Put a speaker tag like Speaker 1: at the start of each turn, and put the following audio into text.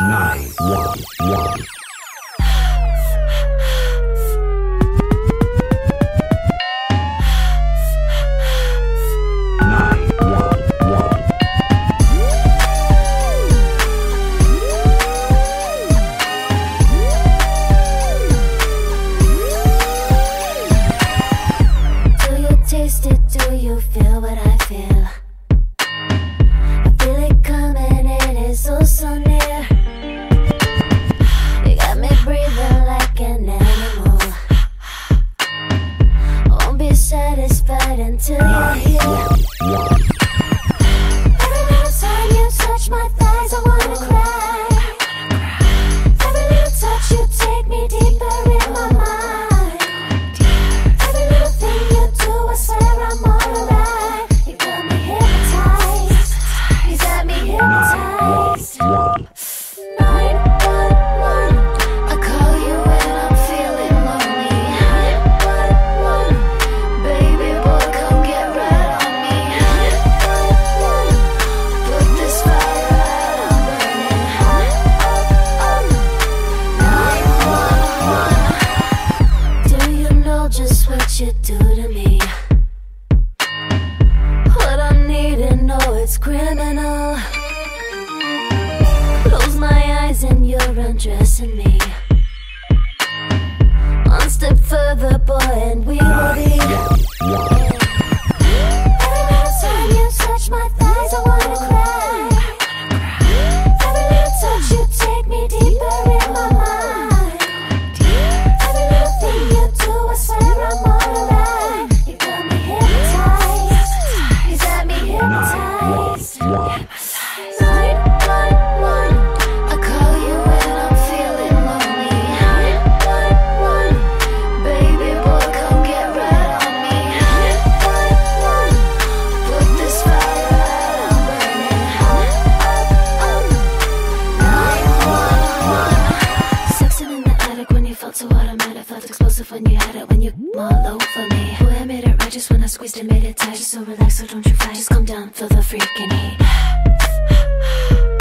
Speaker 1: Nine, one, one.
Speaker 2: what you do to me. What I'm needing? know it's criminal. Close my eyes and you're undressing me. One step further, boy, and we. Just when I squeezed it, made it tight Just so relaxed, so don't you fight Just calm down, feel the freaking heat.